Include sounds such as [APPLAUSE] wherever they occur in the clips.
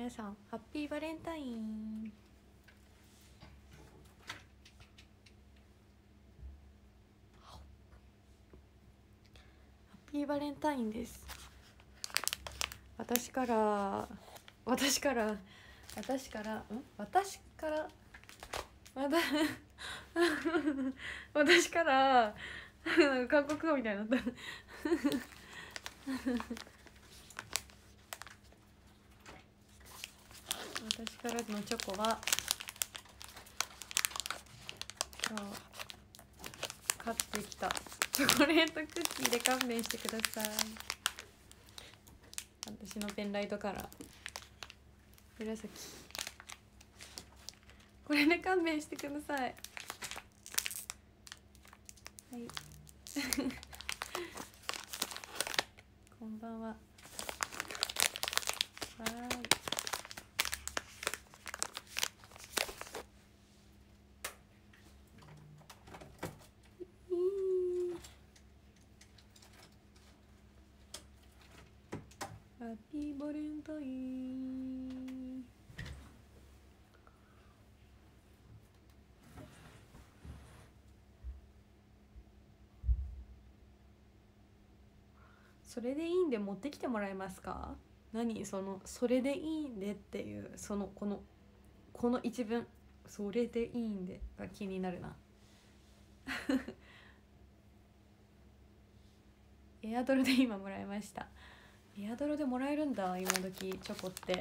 皆さんハッピーバレンタイン。ハッピーバレンタインです。私から私から私からん？私から？わ [LAUGHS] た私から韓国語みたいになった。私からのチョコは今日買ってきた。チョコレートクッキーで勘弁してください。私のペンライトカラー紫。これで勘弁してください。はい。[LAUGHS] こんばんは。わーいいいハッピーバレンタインそれでいいんで持ってきてもらえますか？何？その「それでいいんで」っていうそのこのこの一文「それでいいんで」が気になるな。[LAUGHS] エアドロで今もらいました。エアドロでもらえるんだ今時チョコって。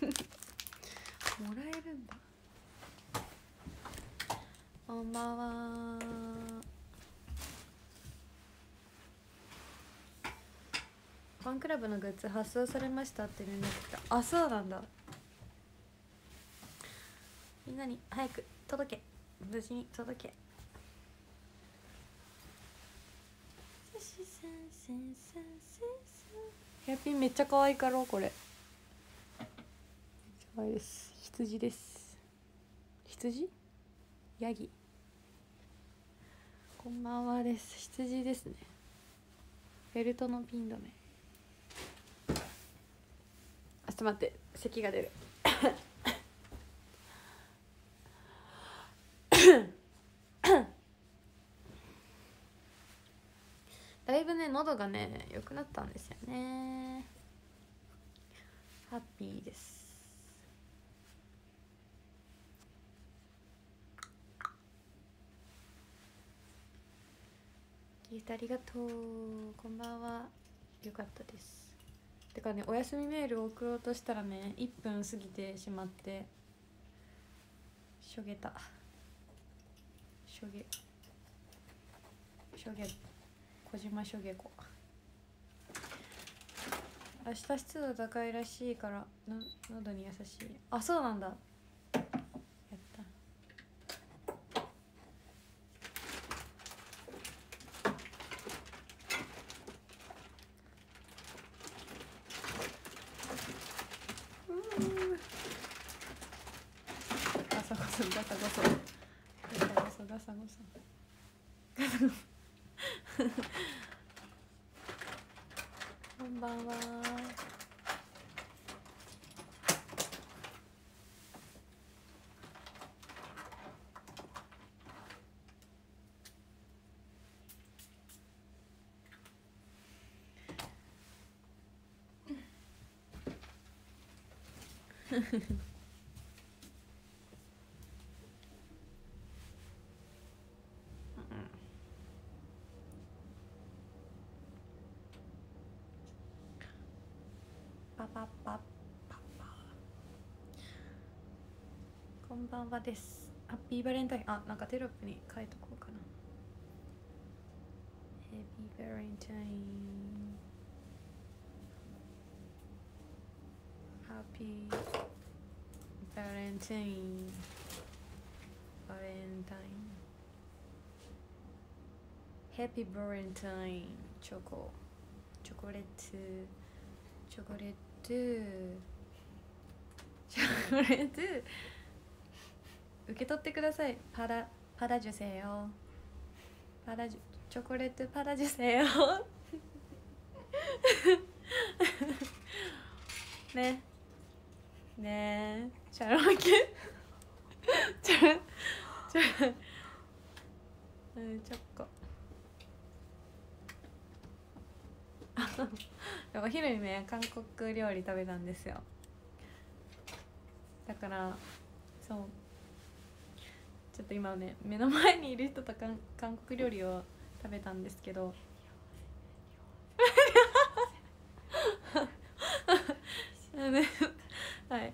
[LAUGHS] もらえるんだ。こんばんは。ファンクラブのグッズ発送されましたって連絡来た。あそうなんだ。みんなに早く届け。無事に届け。ヘアピンめっちゃ可愛いかろこれ。可愛いです。羊です。羊？ヤギ。こんばんはです。羊ですね。ベルトのピン止め。あちょっと待って。咳が出る。だいぶね喉がね良くなったんですよね。ハッピーです。聞いてありがとう。こんばんは。よかったです。てかねお休みメールを送ろうとしたらね1分過ぎてしまってしょげた。しょげ。しょげ。小島しょげ子明日湿度高いらしいからの喉に優しい。あそうなんだやったうーガサゴソガサゴソガサゴソガサゴソガサゴソこんばんはパパパパ。パこんばんはです。ハッピーバレンタインあなんかテロップに書いとこうかな。ハッピーバレンタインハッピーバレンタインバレンタインハッピーバレンタインチョコチョコレートチョコレートチョコレート受け取ってください。パラパラジュセよ。パラジュチョコレートパラジュセよ。[LAUGHS] ね。ねえ。チャラ負けチャラ。チャラ。うんちょっと。[LAUGHS] お昼にね韓国料理食べたんですよ。だからそう。ちょっと今ね目の前にいる人と韓韓国料理を食べたんですけど。ね [LAUGHS] はい。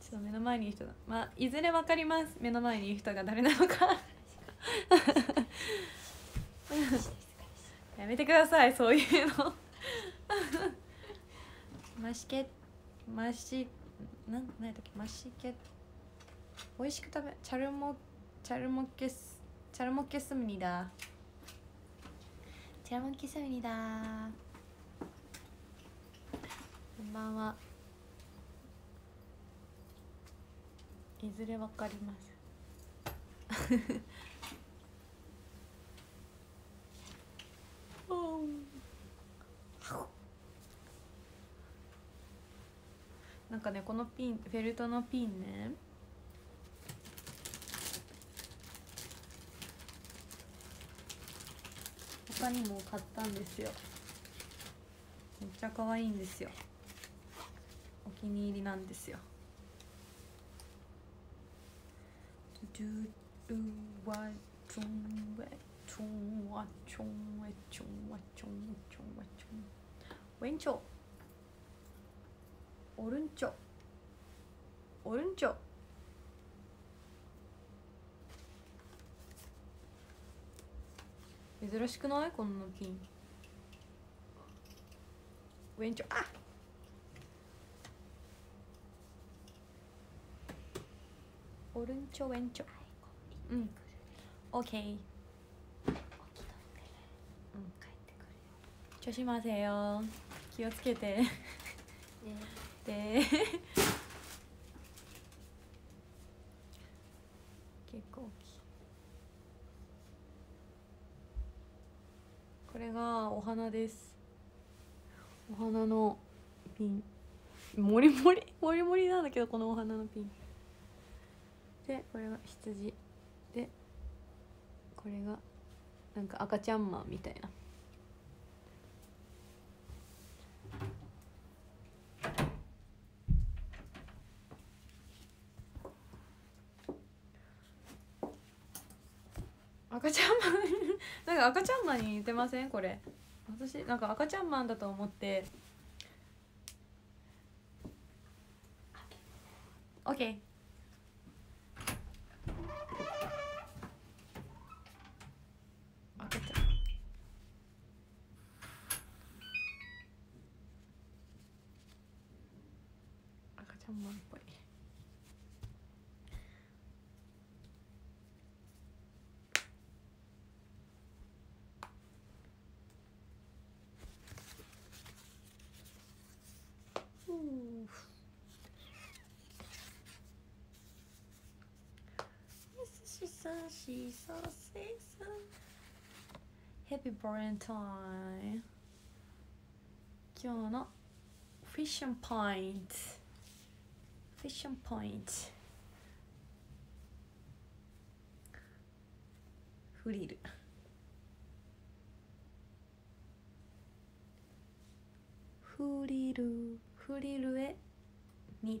ちょっと目の前にいる人まあいずれ分かります。目の前にいる人が誰なのか。[LAUGHS] やめてください。そういうの。[LAUGHS] マシケマシなん何やっけ？マシケ。美味しく食べチャルモチャルモケスチャルモケスムニダチャルモケスムニダこんばんはいずれわかります。なんかねこのピンフェルトのピンね。他にも買ったんですよ。めっちゃ可愛いんですよ。お気に入りなんですよ。ドゥドゥワチョンチョンワチョンチョンワチョンウェチョンワチョンウェンチョオルンチョオルンチョ珍しくない？こんなピンウェンチョあオ ルンチョウェンチョうんオッケー조심하세요気をつけて[LAUGHS] で結構大きいこれがお花ですお花のピンもりもりもりもりなんだけどこのお花のピン でこれが羊。でこれがなんか赤ちゃんマンみたいな。赤ちゃんマン？[LAUGHS] なんか赤ちゃんマンに似てません？これ。私なんか赤ちゃんマンだと思って。オッケー赤ちゃん赤ちゃんマンっぽいふうしさしさせさ。Happy Valentine 今日のフィッションポイントフィッションポイントフリル。フリル。フリルへ。ニッ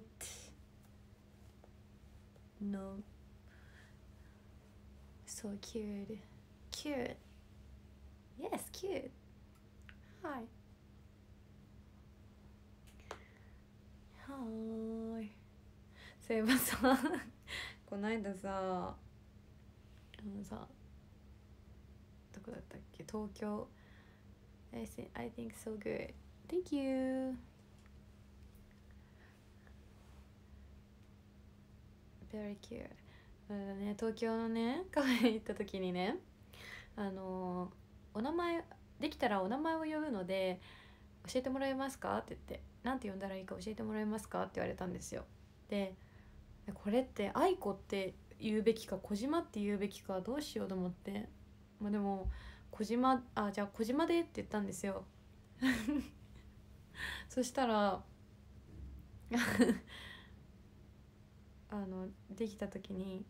トの so cute cute yes cute hi はーいそういえばさこないださあのさどこだったっけ東京 I think, I think so good thank you very cute あのね。東京のね [LAUGHS] カフェ行った時にねあのお名前できたらお名前を呼ぶので教えてもらえますかって言ってなんて呼んだらいいか教えてもらえますかって言われたんですよ。でこれって愛子って言うべきか小島って言うべきかどうしようと思って。まあでも小島あじゃあ小島でって言ったんですよ。[LAUGHS] そしたら [LAUGHS] あのできた時に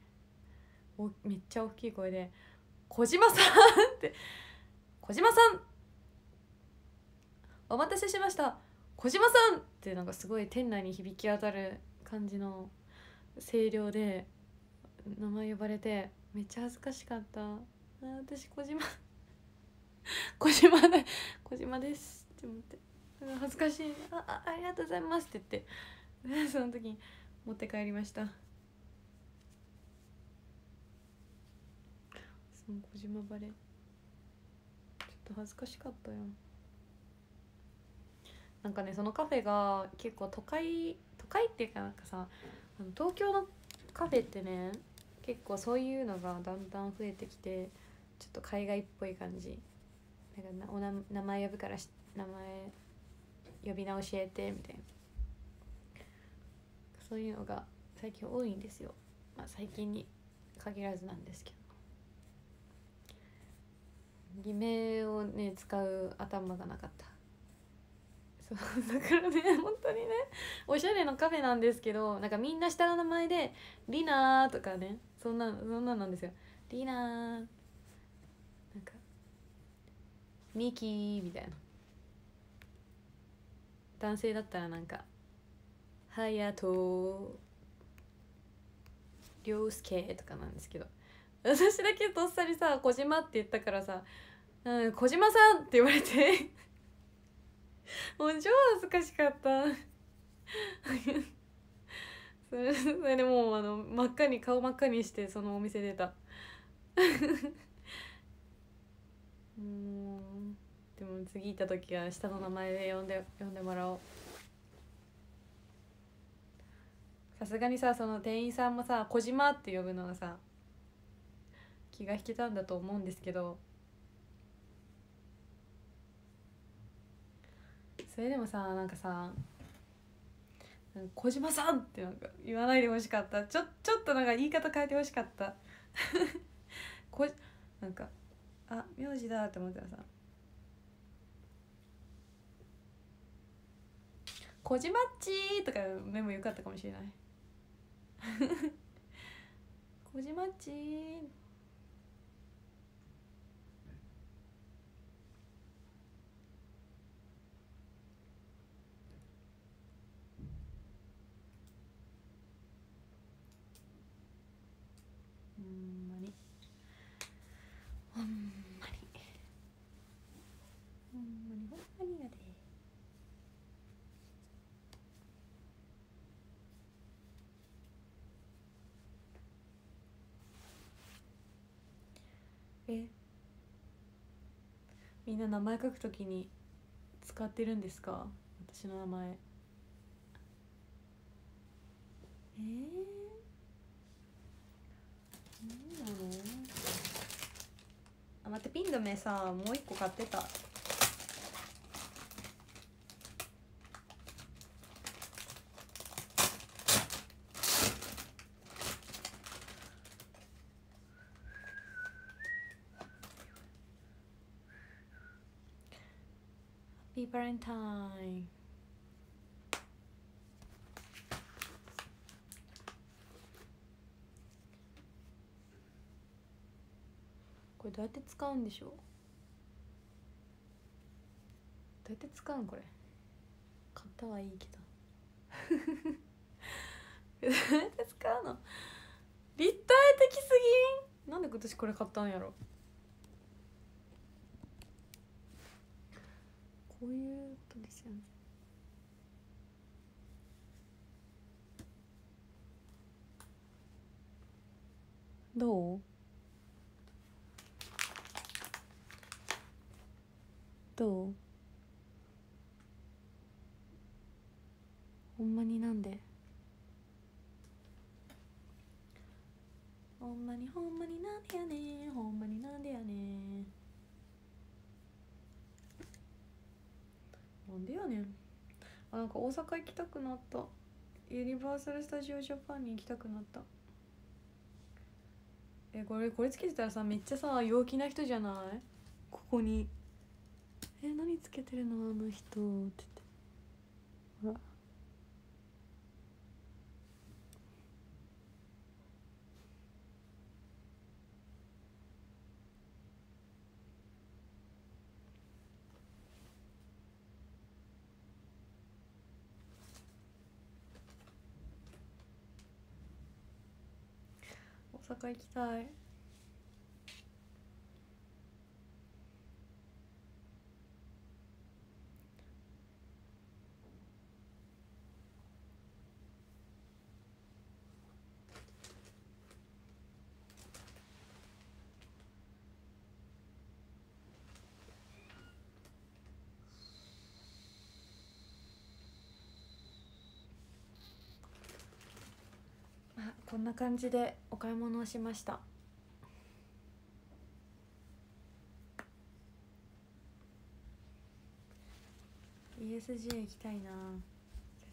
めっちゃ大きい声で「小島さん!」って「小島さんお待たせしました小島さん!」ってなんかすごい店内に響き当たる感じの声量で名前呼ばれてめっちゃ恥ずかしかったあ私小島 [LAUGHS] 小島で小島ですって思って恥ずかしいああありがとうございますって言ってその時に持って帰りましたその小島バレちょっと恥ずかしかったよ。なんかねそのカフェが結構都会都会っていうかなんかさあの東京のカフェってね結構そういうのがだんだん増えてきてちょっと海外っぽい感じ。なんかお名前呼ぶからし名前呼び名教えてみたいな。そういうのが最近多いんですよ。まあ最近に限らずなんですけど。偽名をね使う頭がなかった。そう [LAUGHS] だからね本当にねおしゃれなカフェなんですけどなんかみんな下の名前で「リナー」とかねそんなそんなんなんですよ「リナー」なんか「ミキー」みたいな。男性だったらなんか「ハヤト涼介」とかなんですけど。私だけとっさにさ「小島」って言ったからさ「うん、小島さん」って言われて。もう超恥ずかしかった。[LAUGHS] それそれでもうあの真っ赤に顔真っ赤にしてそのお店出た。も [LAUGHS] うでも次行った時は下の名前で呼んで呼んでもらおう。さすがにさその店員さんもさ「小島」って呼ぶのがさ気が引けたんだと思うんですけど。それでもさなんかさ「小島さん!」ってなんか言わないでほしかったちょちょっとなんか言い方変えてほしかった [LAUGHS] こなんかあ名字だって思ったらさ「小島っち」とかメモよかったかもしれない [LAUGHS] 小島っちほんまに。ほんまに。ほんまにほんまにやで。え？みんな名前書くときに使ってるんですか？私の名前。えー？あ待ってピン止めさもう一個買ってた。ハッピーバレンタインどうやって使うんでしょう？どうやって使うんこれ？買ったはいいけど。[LAUGHS] どうやって使うの？立体的すぎん？なんで私これ買ったんやろ？こういうことですよねどう？どうほんまになんで？ほんまにほんまになんでやねん。ほんまになんでやねん。なんでやねん。あなんか大阪行きたくなった。ユニバーサル・スタジオ・ジャパンに行きたくなった。えこれこれつけてたらさめっちゃさ陽気な人じゃない？ここに。「え何つけてるの？あの人」って言って。ほら。大阪行きたい。んな感じでお買い物をしました。ESG 行きたいな。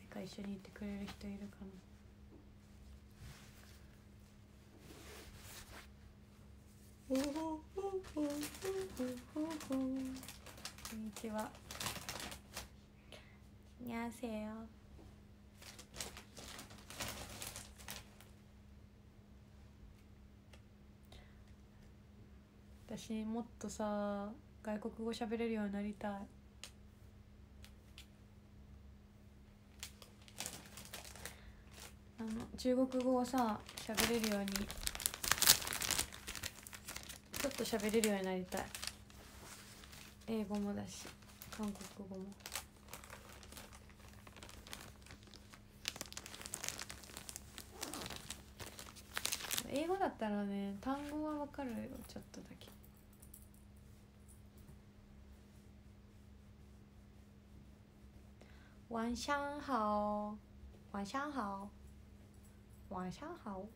誰か一緒に行ってくれる人いるかな。こんにちは。にゃせよ私もっとさ外国語喋れるようになりたい。あの中国語をさ喋れるようにちょっと喋れるようになりたい。英語もだし韓国語も。英語だったらね単語はわかるよちょっとだけ。晚上好。晚上好。晚上好。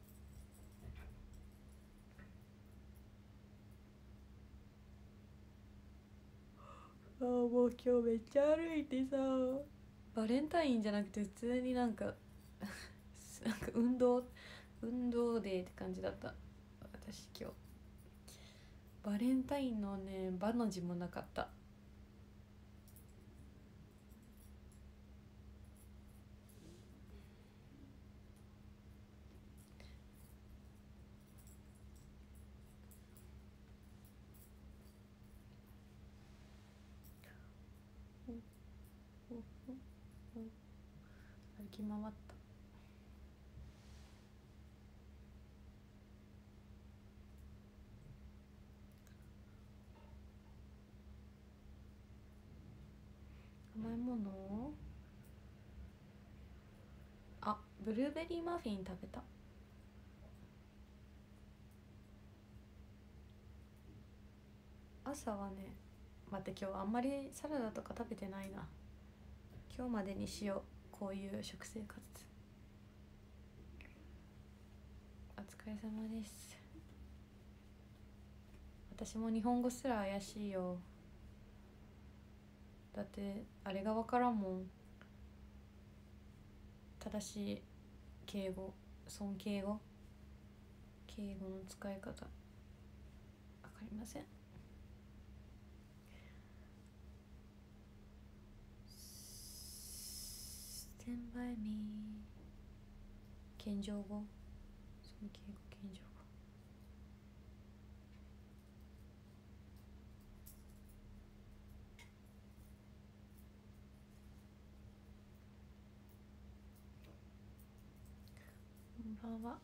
あーもう今日めっちゃ歩いてさ。バレンタインじゃなくて普通になんか [LAUGHS] なんか運動運動デーって感じだった。私今日。バレンタインのね「バ」の字もなかった歩き回った。甘いものあブルーベリーマフィン食べた。朝はね待って今日あんまりサラダとか食べてないな。今日までにしよう。こういう食生活。お疲れ様です。私も日本語すら怪しいよ。だってあれが分からんもん。正しい敬語尊敬語。敬語の使い方。分かりません。Stand by me 謙譲語尊敬語謙譲語こんば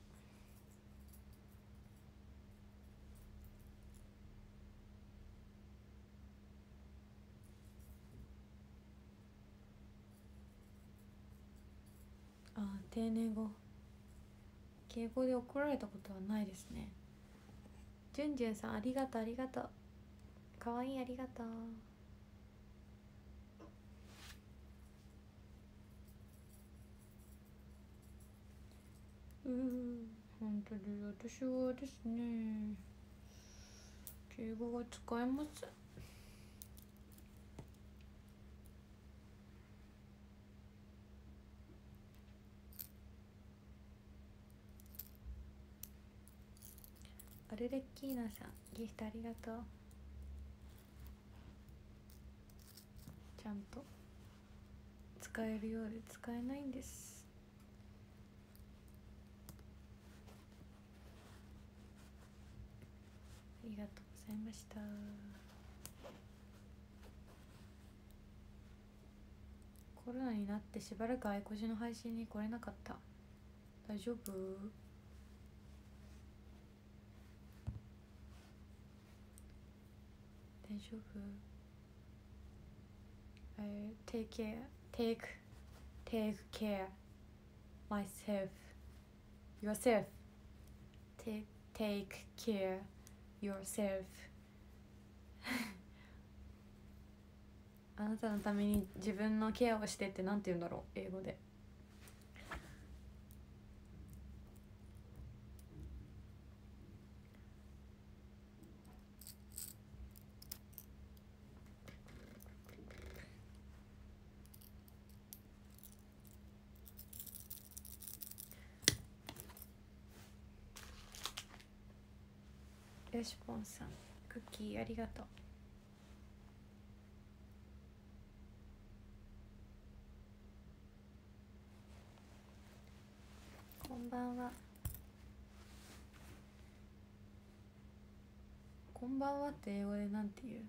丁寧語。敬語で怒られたことはないですね。じゅんじゅんさんありがとうありがとう。かわいいありがとう。うん本当に私はですね敬語が使えませんアルレッキーナさんギフトありがとう。ちゃんと。使えるようで使えないんです。ありがとうございました。コロナになってしばらく愛子じの配信に来れなかった。大丈夫？丈夫えー take care take take care myself yourself take take care yourself あなたのために自分のケアをしてってなんて言うんだろう英語でよしぽんさんクッキーありがとう。こんばんは。こんばんはって英語でなんて言う？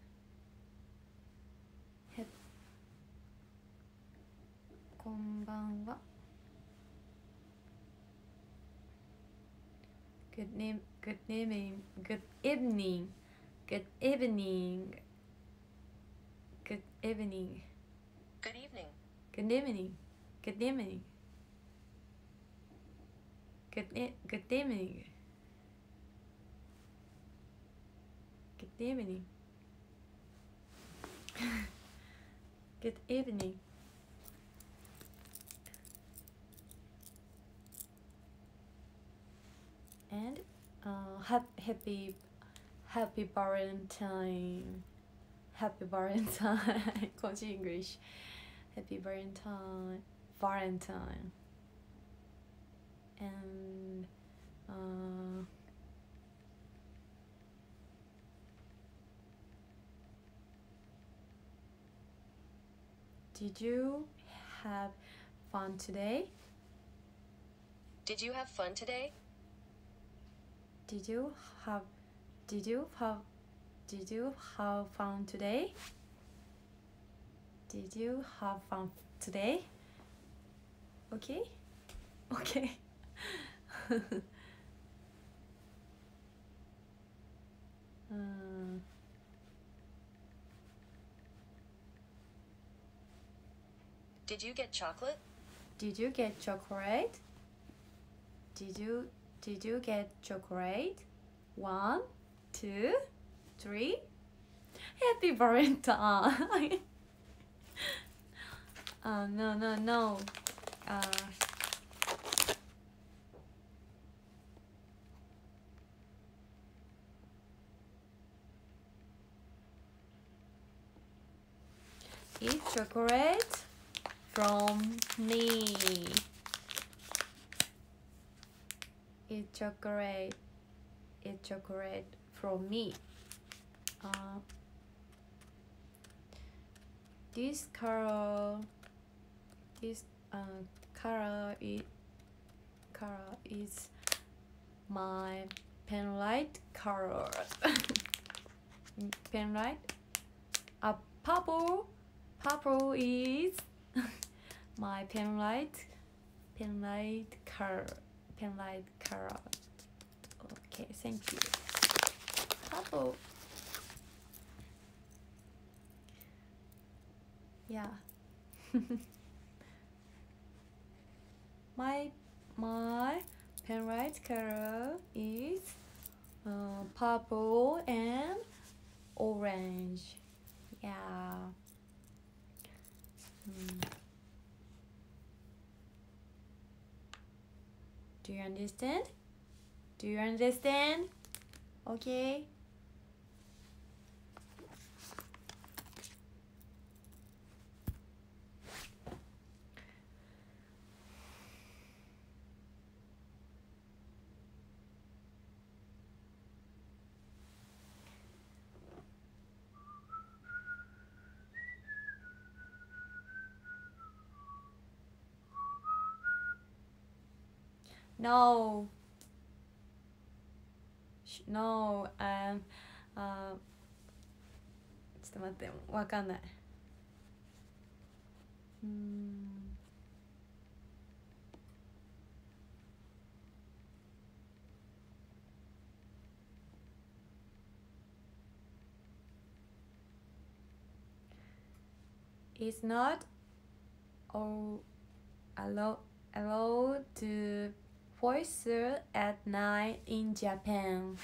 へこんばんは。Good name, good evening, good evening, good evening, good evening, Good evening. good evening, good evening, good e- good evening, good evening, [LAUGHS] good evening. and uh, happy happy Valentine. Happy Valentine. [LAUGHS] Coach English. Happy Valentine. Valentine. And uh, did you have fun today? Did you have fun today? Did you have did you have did you have fun today? Did you have fun today? Okay? [LAUGHS] Okay. um, [LAUGHS] Did you get chocolate? did you get chocolate? Did you did you get chocolate? One, two, three. Happy Valentine. [LAUGHS] uh, no, no, no. Uh, eat chocolate from me. Eat chocolate. Eat chocolate from me. Uh, this color. This uh, color is color is my pen light color. [LAUGHS] pen light. A purple. Purple is [LAUGHS] my pen light. Pen light color. Pen light color. Okay, thank you. Purple. Yeah. [LAUGHS] my my pen light color is uh, purple and orange. Yeah. Hmm. Do you understand? Do you understand? Okay. No. Sh- No. Um, あーちょっと待ってわかんないうーん is not all allowed allowed to foster at night in Japan.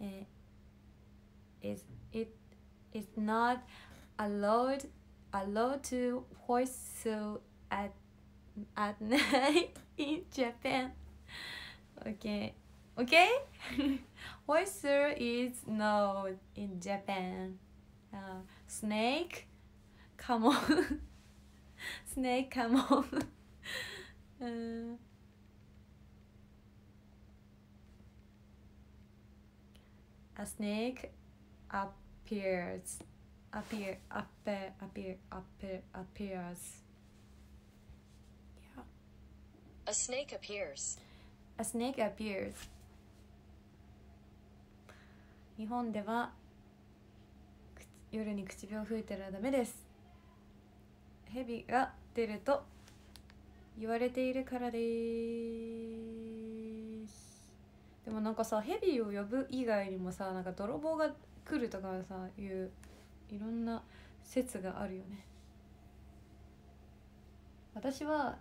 Eh, is it is not allowed allowed to whistle at at [LAUGHS] night in Japan. Okay. Okay? [LAUGHS] whistle is no in Japan. Uh, snake, come on. [LAUGHS] snake, come on. uh, a snake appears appear appear appear appear appears yeah A snake appears. a snake appears 日本ではく夜に口火を吹いてらダメです蛇が出ると言われているからですでもなんかさ蛇を呼ぶ以外にもさなんか泥棒が来るとかさいういろんな説があるよね。私は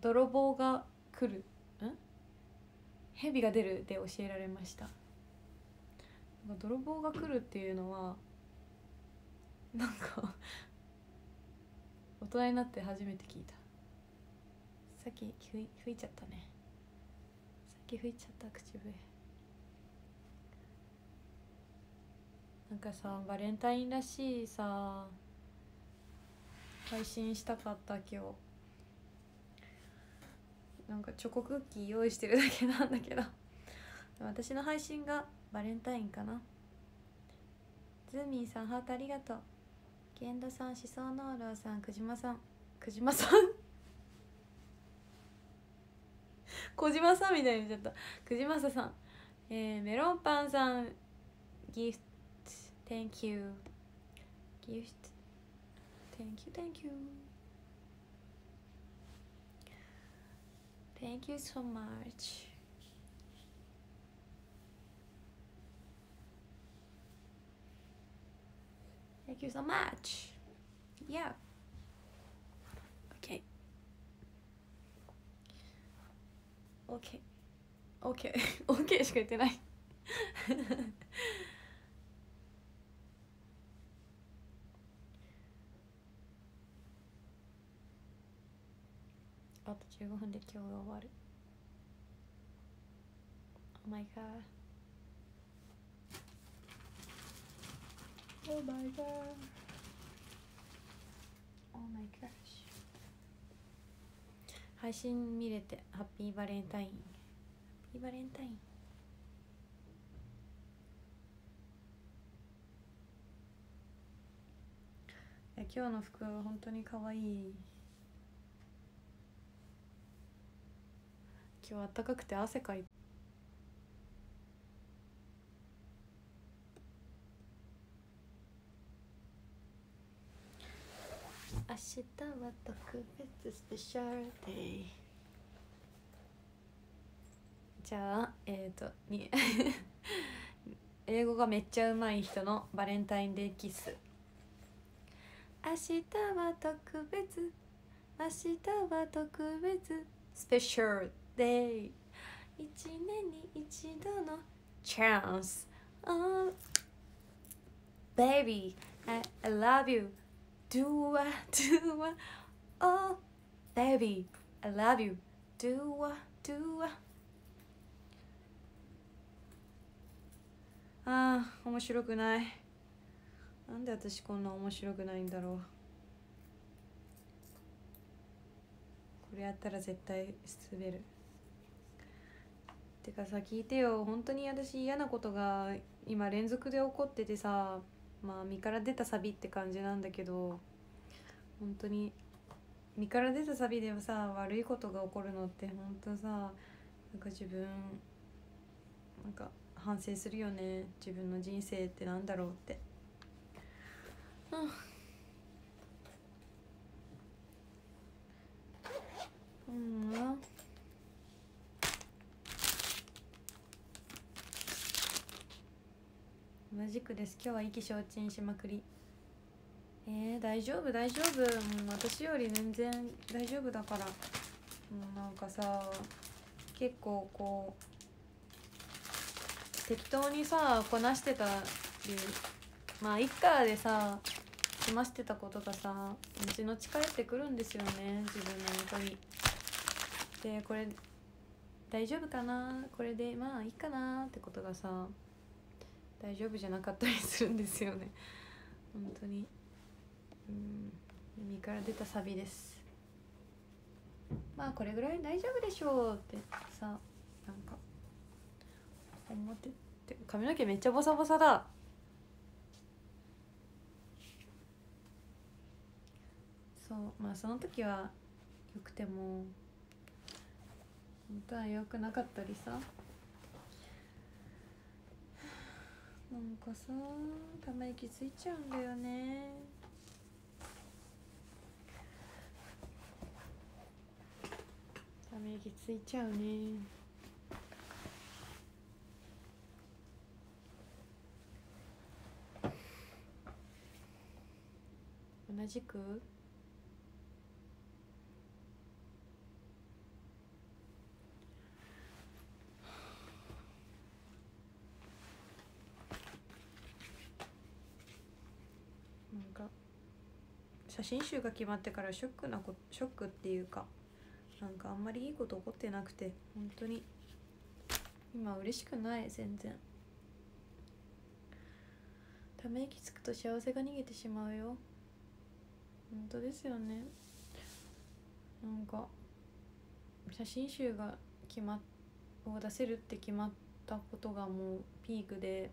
泥棒が来る。ん？蛇が出るで教えられました。泥棒が来るっていうのはなんか大人になって初めて聞いた。さっき吹いちゃったね。さっき吹いちゃった口笛。なんかさバレンタインらしいさ配信したかった今日。なんかチョコクッキー用意してるだけなんだけど。私の配信がバレンタインかな。ズーミーさんハートありがとう。源田さんしそノーローさんくじまさんくじまさん？小島さんみたいになっちゃったくじまささん、えー、メロンパンさんギフト Thank you gift Thank you thank you Thank you so much. Thank you so much. Yeah. オーケーオーケーオーケーしか言ってない。[LAUGHS] あと15分で今日終わる。Oh my god Oh my god Oh my 配信見れてハッピーバレンタイン。ハッピーバレンタイン？いや今日の服は本当に可愛い。今日暖かくて汗かい明日は特別スペシャルデイ。じゃあえっ、ー、と [LAUGHS] に英語がめっちゃうまい人のバレンタインデーキス。明日は特別明日は特別スペシャルデイ。一年に一度のチャンス。Oh baby I, I love you. Do I do I oh baby I love you. Do I do I. ああ面白くない。なんで私こんな面白くないんだろう。これやったら絶対滑る。てかさ聞いてよ。本当に私嫌なことが今連続で起こっててさ。まあ身から出たサビって感じなんだけど本当に身から出たサビではさ悪いことが起こるのって本当さなんか自分なんか反省するよね。自分の人生ってなんだろうって。うん。うん。同じくです。今日は意気消沈しまくり。えー、大丈夫？大丈夫？もう私より全然大丈夫だから。もうなんかさ結構こう適当にさこなしてたりまあ一家でさ済ましてたことがさ後々帰ってくるんですよね自分の元に。でこれ大丈夫かな？これでまあいいかな？ってことがさ大丈夫じゃなかったりするんですよね。本当に。うん。耳から出たサビです。まあこれぐらい大丈夫でしょうってさなんか思ってて。髪の毛めっちゃボサボサだ。そう。まあその時はよくても本当は良くなかったりさ。なんかさため息ついちゃうんだよね。ため息ついちゃうね。同じくなんか写真集が決まってからショックなこショックっていうかなんかあんまりいいこと起こってなくて本当に。今嬉しくない全然。ため息つくと幸せが逃げてしまうよ。本当ですよね。なんか写真集が決まっを出せるって決まったことがもうピークで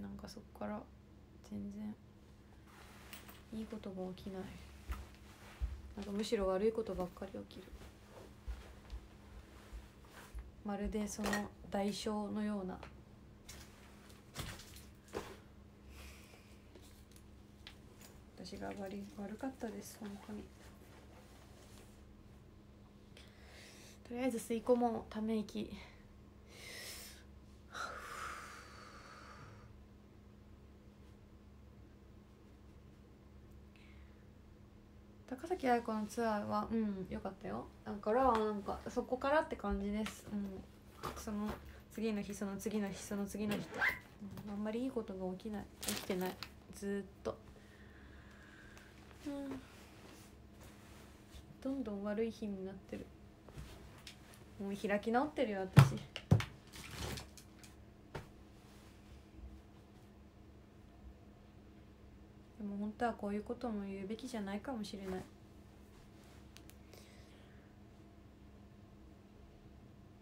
なんかそこから全然。いいことが起きない。なんかむしろ悪いことばっかり起きる。まるでその代償のような。私が悪い悪かったです本当に。とりあえず吸い込もうため息。高崎愛子のツアーはうん良かったよ。だからなんかそこからって感じです。うん。その次の日その次の日その次の日と、うん、あんまりいいことが起きない。起きてない。ずっと。うん。どんどん悪い日になってる。もう開き直ってるよ私。でも本当はこういうことも言うべきじゃないかもしれない。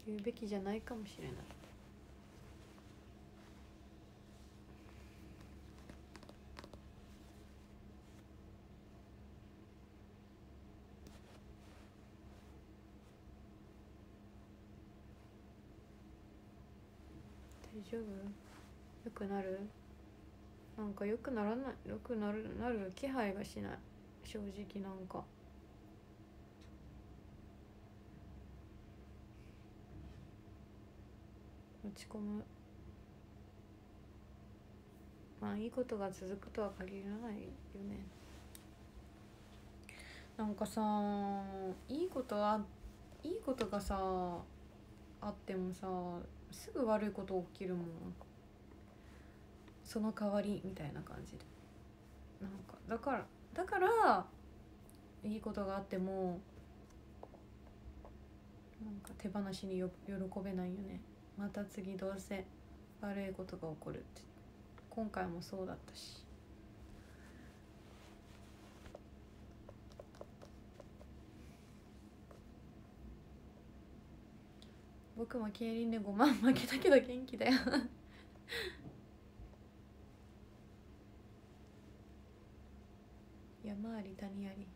言うべきじゃないかもしれない。大丈夫？よくなる？なんか良くならない良くなるなる気配がしない。正直なんか。落ち込む。まあいいことが続くとは限らないよね。なんかさいいことはいいことがさあってもさすぐ悪いこと起きるもん。その代わりみたいな感じで。なんかだからだからいいことがあってもなんか手放しによ喜べないよね。また次どうせ悪いことが起こるって。今回もそうだったし。僕も競輪で5万負けたけど元気だよ。山あり谷あり。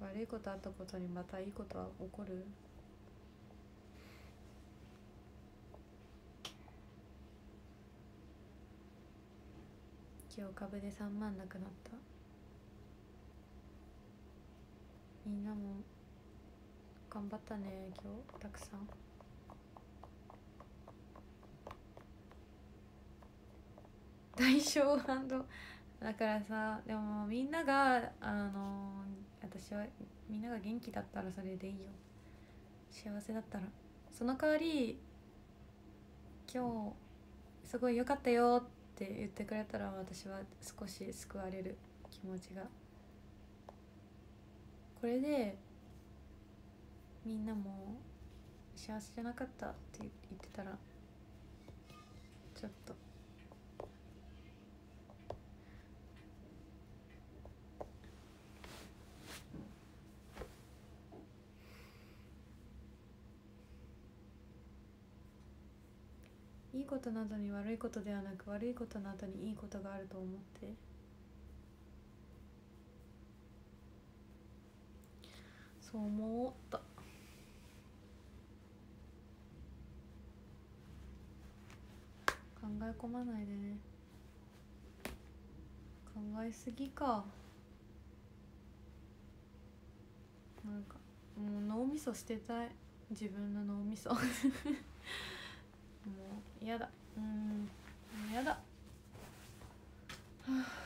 悪いことあったことにまたいいことは起こる？今日株で3万なくなった。みんなも頑張ったね今日たくさん。大小ハンドだからさでもみんながあの私はみんなが元気だったらそれでいいよ。幸せだったら。その代わり今日すごい良かったよってって言ってくれたら私は少し救われる気持ちが。これでみんなも幸せじゃなかったって言ってたらちょっといことなどに悪いことではなく悪いことなどにいいことがあると思って。そう思った考え込まないでね。考えすぎか。なんかもう脳みそ捨てたい。自分の脳みそ。[LAUGHS] もう嫌だ。うん嫌だ。はあ。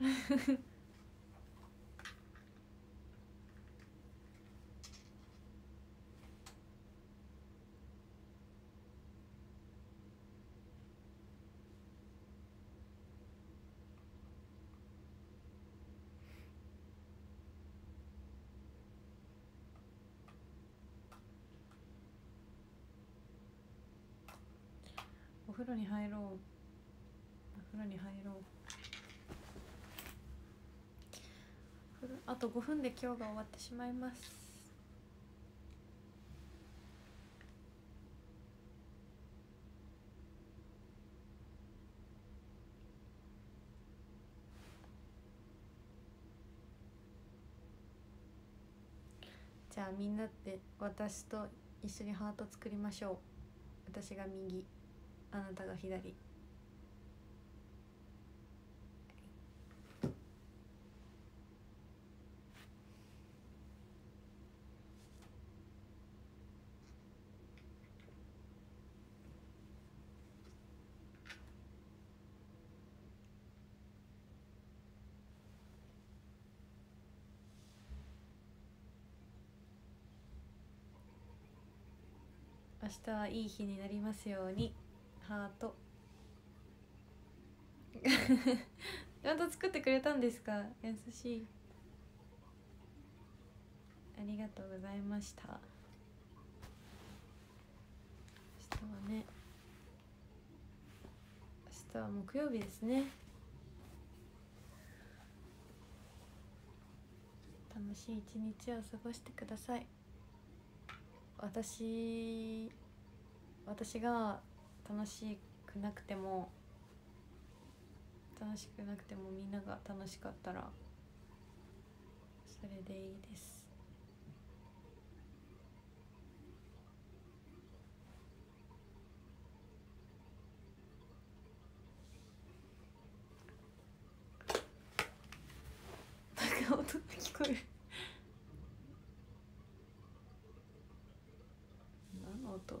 お [LAUGHS] 風呂に入ろう。お風呂に入ろう。あと5分で今日が終わってしまいます。じゃあみんなで私と一緒にハート作りましょう。私が右。あなたが左。明日はいい日になりますように。ハート。[LAUGHS] ちゃんと作ってくれたんですか？優しい。ありがとうございました。明日はね。明日は木曜日ですね。楽しい一日を過ごしてください。私私が楽しくなくても楽しくなくてもみんなが楽しかったらそれでいいです。なんか音が聞こえる何の音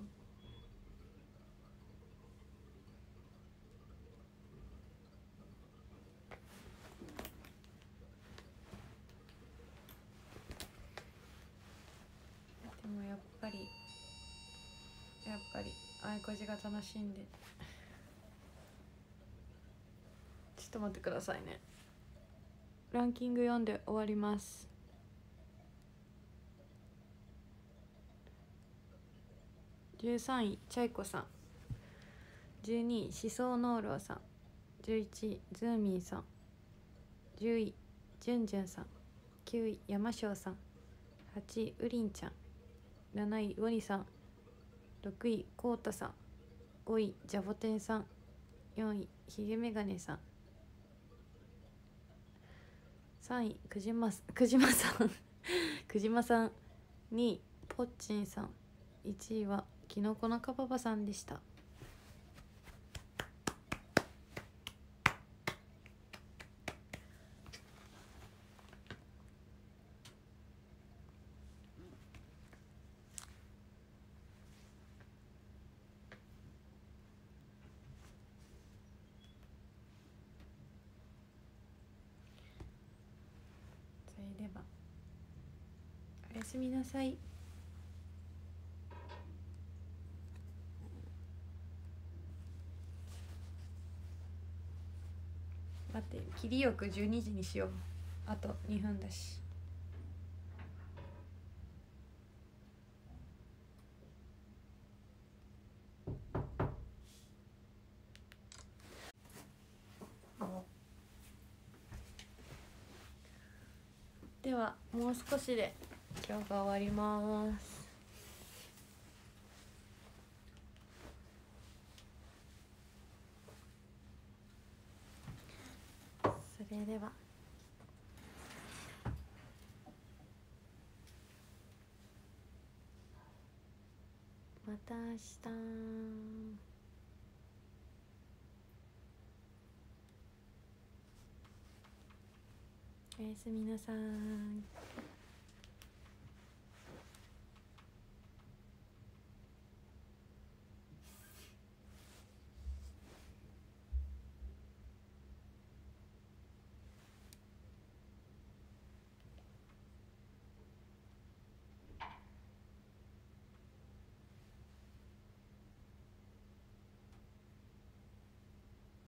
でもやっぱりやっぱり。あいこじが楽しんで。ちょっと待ってくださいね。ランキング読んで終わります。13位チャイコさん。12位思想農郎さん。11位ズーミンさん。10位ジュンジュンさん。9位山椒さん。8位ウリンちゃん。7位ウォニさん。6位コウタさん。5位ジャボテンさん。4位ひげメガネさん。3位くじまくじまさん。くじまさん。2位ポッチンさん。1位はきのこのかパパさんでしたそれではおやすみなさい。待って切りよく12時にしよう。あと2分だし。ではもう少しで。今日が終わります。それでは。また明日。おやすみなさい。